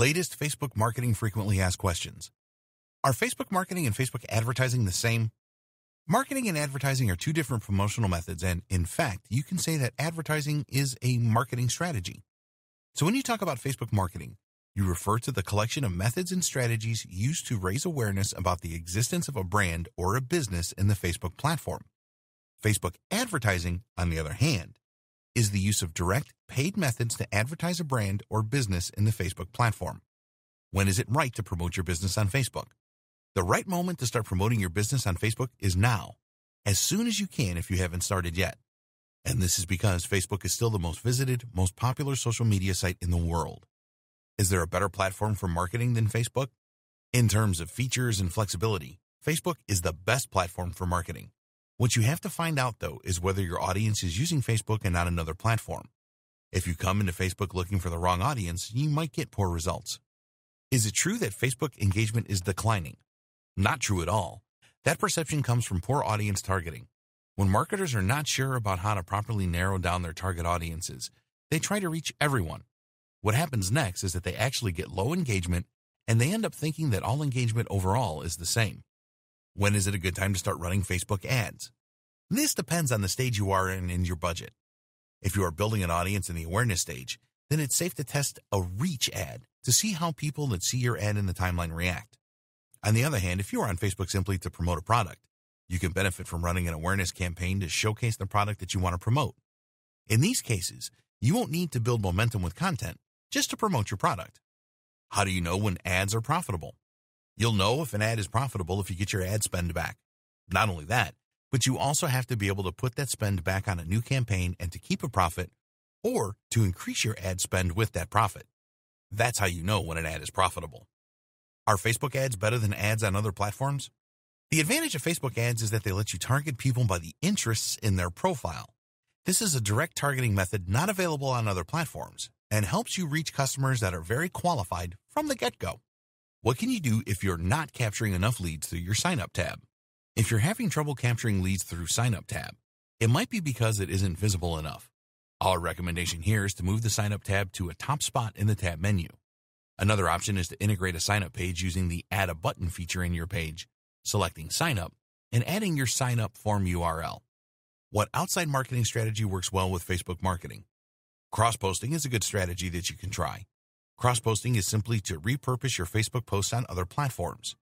Latest Facebook marketing frequently asked questions. Are Facebook marketing and Facebook advertising the same? Marketing and advertising are two different promotional methods, and in fact, you can say that advertising is a marketing strategy. So when you talk about Facebook marketing, you refer to the collection of methods and strategies used to raise awareness about the existence of a brand or a business in the Facebook platform. Facebook advertising, on the other hand, is the use of direct, paid methods to advertise a brand or business in the Facebook platform. When is it right to promote your business on Facebook? The right moment to start promoting your business on Facebook is now, as soon as you can if you haven't started yet. And this is because Facebook is still the most visited, most popular social media site in the world. Is there a better platform for marketing than Facebook? In terms of features and flexibility, Facebook is the best platform for marketing. What you have to find out, though, is whether your audience is using Facebook and not another platform. If you come into Facebook looking for the wrong audience, you might get poor results. Is it true that Facebook engagement is declining? Not true at all. That perception comes from poor audience targeting. When marketers are not sure about how to properly narrow down their target audiences, they try to reach everyone. What happens next is that they actually get low engagement and they end up thinking that all engagement overall is the same. When is it a good time to start running Facebook ads? This depends on the stage you are in and your budget. If you are building an audience in the awareness stage, then it's safe to test a reach ad to see how people that see your ad in the timeline react. On the other hand, if you are on Facebook simply to promote a product, you can benefit from running an awareness campaign to showcase the product that you want to promote. In these cases, you won't need to build momentum with content just to promote your product. How do you know when ads are profitable? You'll know if an ad is profitable if you get your ad spend back. Not only that, but you also have to be able to put that spend back on a new campaign and to keep a profit or to increase your ad spend with that profit. That's how you know when an ad is profitable. Are Facebook ads better than ads on other platforms? The advantage of Facebook ads is that they let you target people by the interests in their profile. This is a direct targeting method not available on other platforms and helps you reach customers that are very qualified from the get go. What can you do if you're not capturing enough leads through your sign up tab? If you're having trouble capturing leads through sign up tab, it might be because it isn't visible enough. Our recommendation here is to move the sign up tab to a top spot in the tab menu. Another option is to integrate a sign up page using the add a button feature in your page, selecting sign up and adding your sign up form URL. What outside marketing strategy works well with Facebook marketing? Cross posting is a good strategy that you can try. Cross-posting is simply to repurpose your Facebook posts on other platforms.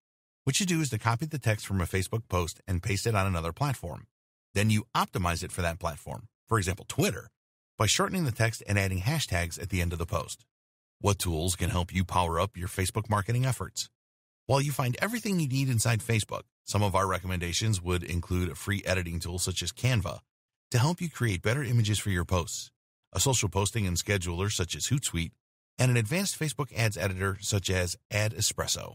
What you do is to copy the text from a Facebook post and paste it on another platform. Then you optimize it for that platform, for example, Twitter, by shortening the text and adding hashtags at the end of the post. What tools can help you power up your Facebook marketing efforts? While you find everything you need inside Facebook, some of our recommendations would include a free editing tool such as Canva to help you create better images for your posts, a social posting and scheduler such as Hootsuite, and an advanced Facebook ads editor such as Ad Espresso.